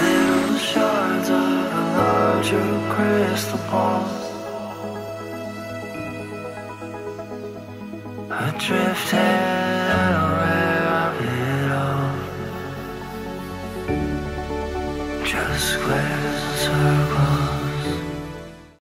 little shards of a larger crystal ball. I drifting it all Just squares and circles.